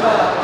제가